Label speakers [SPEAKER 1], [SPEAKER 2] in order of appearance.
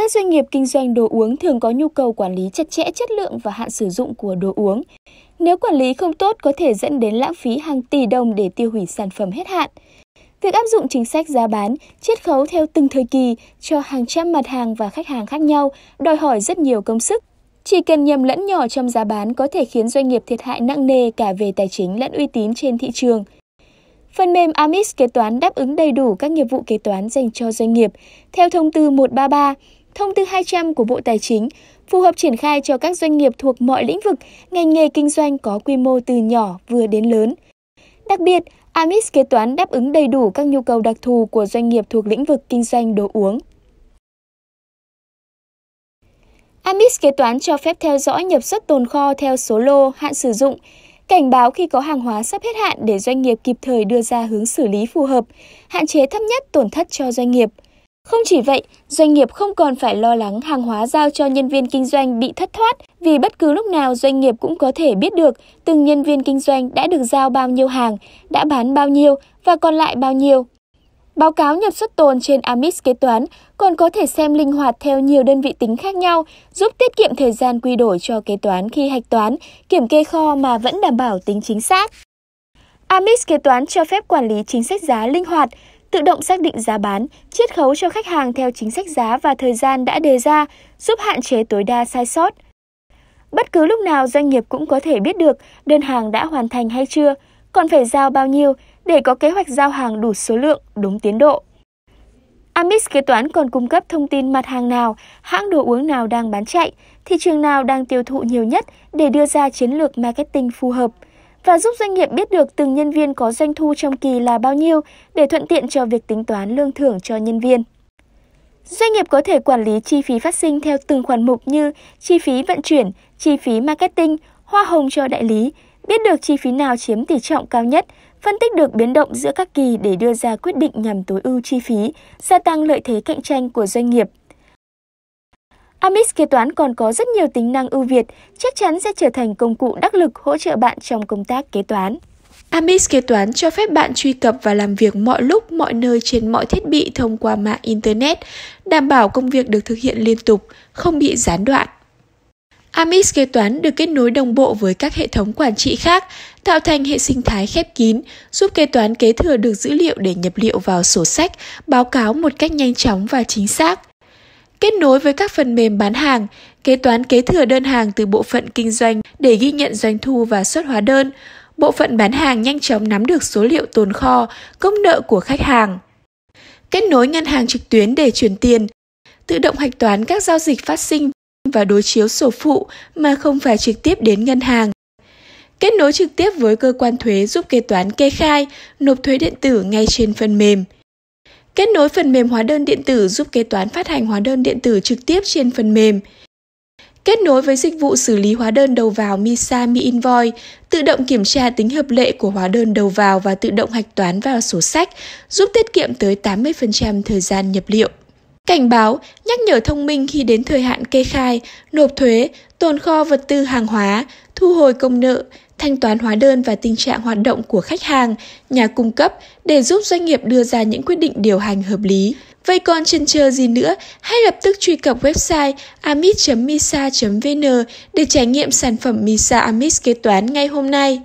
[SPEAKER 1] Các doanh nghiệp kinh doanh đồ uống thường có nhu cầu quản lý chặt chẽ chất lượng và hạn sử dụng của đồ uống. Nếu quản lý không tốt có thể dẫn đến lãng phí hàng tỷ đồng để tiêu hủy sản phẩm hết hạn. Việc áp dụng chính sách giá bán, chiết khấu theo từng thời kỳ cho hàng trăm mặt hàng và khách hàng khác nhau đòi hỏi rất nhiều công sức. Chỉ cần nhầm lẫn nhỏ trong giá bán có thể khiến doanh nghiệp thiệt hại nặng nề cả về tài chính lẫn uy tín trên thị trường. Phần mềm Amis kế toán đáp ứng đầy đủ các nghiệp vụ kế toán dành cho doanh nghiệp theo thông tư 133, thông tư 200 của Bộ Tài chính, phù hợp triển khai cho các doanh nghiệp thuộc mọi lĩnh vực, ngành nghề kinh doanh có quy mô từ nhỏ vừa đến lớn. Đặc biệt, Amis kế toán đáp ứng đầy đủ các nhu cầu đặc thù của doanh nghiệp thuộc lĩnh vực kinh doanh đồ uống. Amis kế toán cho phép theo dõi nhập xuất tồn kho theo số lô, hạn sử dụng, cảnh báo khi có hàng hóa sắp hết hạn để doanh nghiệp kịp thời đưa ra hướng xử lý phù hợp, hạn chế thấp nhất tổn thất cho doanh nghiệp. Không chỉ vậy, doanh nghiệp không còn phải lo lắng hàng hóa giao cho nhân viên kinh doanh bị thất thoát vì bất cứ lúc nào doanh nghiệp cũng có thể biết được từng nhân viên kinh doanh đã được giao bao nhiêu hàng, đã bán bao nhiêu và còn lại bao nhiêu. Báo cáo nhập xuất tồn trên Amis kế toán còn có thể xem linh hoạt theo nhiều đơn vị tính khác nhau, giúp tiết kiệm thời gian quy đổi cho kế toán khi hạch toán, kiểm kê kho mà vẫn đảm bảo tính chính xác. Amis kế toán cho phép quản lý chính sách giá linh hoạt, tự động xác định giá bán, chiết khấu cho khách hàng theo chính sách giá và thời gian đã đề ra, giúp hạn chế tối đa sai sót. Bất cứ lúc nào doanh nghiệp cũng có thể biết được đơn hàng đã hoàn thành hay chưa, còn phải giao bao nhiêu để có kế hoạch giao hàng đủ số lượng, đúng tiến độ. Amis kế toán còn cung cấp thông tin mặt hàng nào, hãng đồ uống nào đang bán chạy, thị trường nào đang tiêu thụ nhiều nhất để đưa ra chiến lược marketing phù hợp – và giúp doanh nghiệp biết được từng nhân viên có doanh thu trong kỳ là bao nhiêu để thuận tiện cho việc tính toán lương thưởng cho nhân viên. Doanh nghiệp có thể quản lý chi phí phát sinh theo từng khoản mục như chi phí vận chuyển, chi phí marketing, hoa hồng cho đại lý, biết được chi phí nào chiếm tỷ trọng cao nhất, phân tích được biến động giữa các kỳ để đưa ra quyết định nhằm tối ưu chi phí, gia tăng lợi thế cạnh tranh của doanh nghiệp. Amis kế toán còn có rất nhiều tính năng ưu việt, chắc chắn sẽ trở thành công cụ đắc lực hỗ trợ bạn trong công tác kế toán.
[SPEAKER 2] Amis kế toán cho phép bạn truy cập và làm việc mọi lúc, mọi nơi trên mọi thiết bị thông qua mạng Internet, đảm bảo công việc được thực hiện liên tục, không bị gián đoạn. Amis kế toán được kết nối đồng bộ với các hệ thống quản trị khác, tạo thành hệ sinh thái khép kín, giúp kế toán kế thừa được dữ liệu để nhập liệu vào sổ sách, báo cáo một cách nhanh chóng và chính xác kết nối với các phần mềm bán hàng, kế toán kế thừa đơn hàng từ bộ phận kinh doanh để ghi nhận doanh thu và xuất hóa đơn. Bộ phận bán hàng nhanh chóng nắm được số liệu tồn kho, công nợ của khách hàng. Kết nối ngân hàng trực tuyến để chuyển tiền, tự động hạch toán các giao dịch phát sinh và đối chiếu sổ phụ mà không phải trực tiếp đến ngân hàng. Kết nối trực tiếp với cơ quan thuế giúp kế toán kê khai, nộp thuế điện tử ngay trên phần mềm. Kết nối phần mềm hóa đơn điện tử giúp kế toán phát hành hóa đơn điện tử trực tiếp trên phần mềm. Kết nối với dịch vụ xử lý hóa đơn đầu vào MISA Mi Invoice, tự động kiểm tra tính hợp lệ của hóa đơn đầu vào và tự động hạch toán vào sổ sách, giúp tiết kiệm tới 80% thời gian nhập liệu. Cảnh báo, nhắc nhở thông minh khi đến thời hạn kê khai, nộp thuế, tồn kho vật tư hàng hóa, thu hồi công nợ, thanh toán hóa đơn và tình trạng hoạt động của khách hàng, nhà cung cấp để giúp doanh nghiệp đưa ra những quyết định điều hành hợp lý. Vậy còn chần chờ gì nữa, hãy lập tức truy cập website amit.misa.vn để trải nghiệm sản phẩm Misa Amis kế toán ngay hôm nay.